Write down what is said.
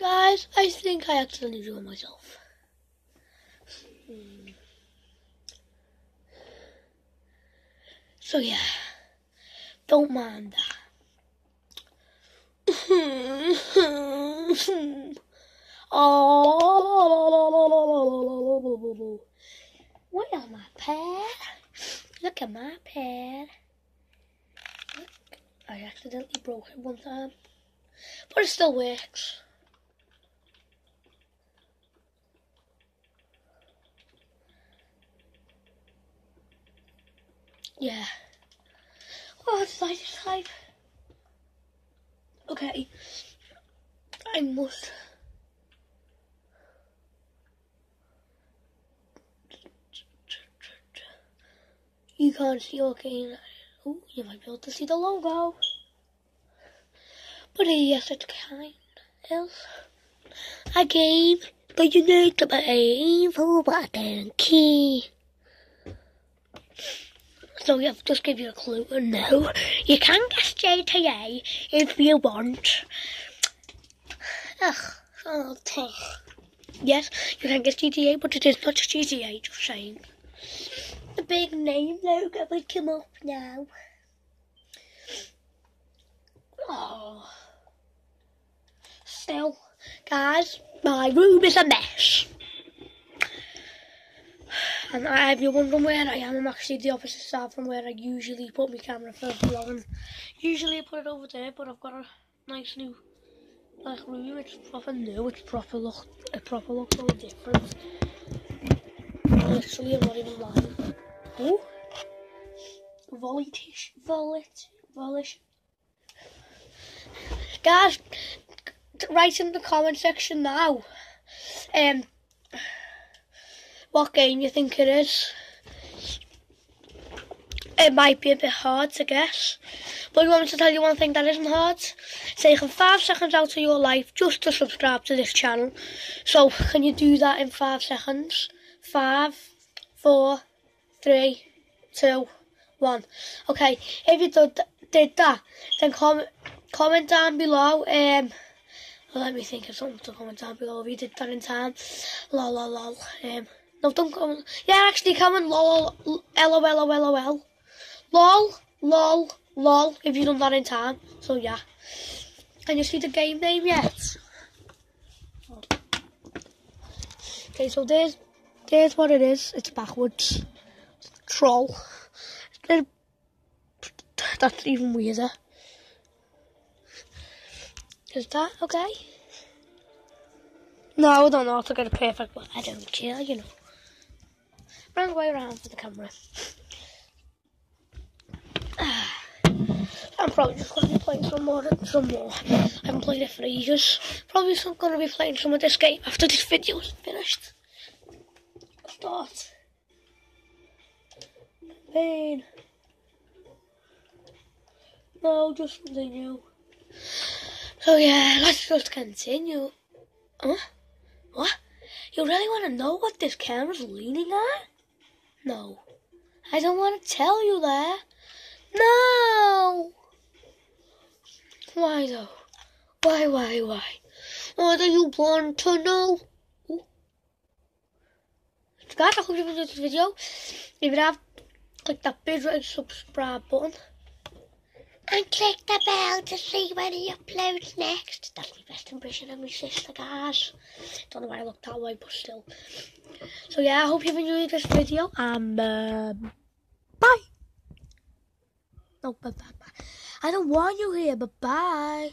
Guys, I think I accidentally drew myself. So yeah, don't mind that. oh, where's my pad? Look at my pad. Look, I accidentally broke it one time, but it still works. Yeah. Oh, it's like type. Okay. I must. You can't see okay. Oh, you might be able to see the logo. But uh, yes, it's kind of a game, but you need to be for button key. So yeah, just give you a clue. No, you can guess JTA if you want. Ugh, oh, yes, you can guess GTA, but it is not GTA, just saying. The big name logo will come up now. Oh. Still, guys, my room is a mess. And I, if you're wondering where I am, I'm actually the opposite side from where I usually put my camera for vlogging. Usually I put it over there, but I've got a nice new like room. It's proper new. It's proper look. It proper looks all different. Literally, I'm not even lying. Oh, voltage, volit, volition. Guys, write in the comment section now. Um what game you think it is. It might be a bit hard to guess. But you want me to tell you one thing that isn't hard? It's taking five seconds out of your life just to subscribe to this channel. So can you do that in five seconds? Five, four, three, two, one. Okay, if you did, did that, then comment comment down below. Um, let me think of something to comment down below if you did that in time. Lol, lol, lol. Um, no, don't come. Yeah, actually, comment lol, lol, lol, lol, lol, lol, lol, if you done that in time. So, yeah. Can you see the game name yet? Okay, so there's, there's what it is. It's backwards. Troll. That's even weirder. Is that okay? No, I don't know how to get it perfect, but I don't care, you know wrong way around for the camera. I'm probably just going to be playing some more, some more. I haven't played it for ages. Probably some, going to be playing some of this game after this video is finished. Start. Pain. No, just continue. So yeah, let's just continue. Huh? What? You really want to know what this camera's leaning on? No. I don't want to tell you that. No! Why though? Why, why, why? What do you want to know? Guys, I hope you enjoyed this video. If you have, click that big red subscribe button. And click the bell to see when he uploads next. That's my best impression of my sister, guys. Don't know why I look that way, but still. So yeah, I hope you've enjoyed this video and uh, bye. No, bye, bye, bye. I don't want you here, but bye.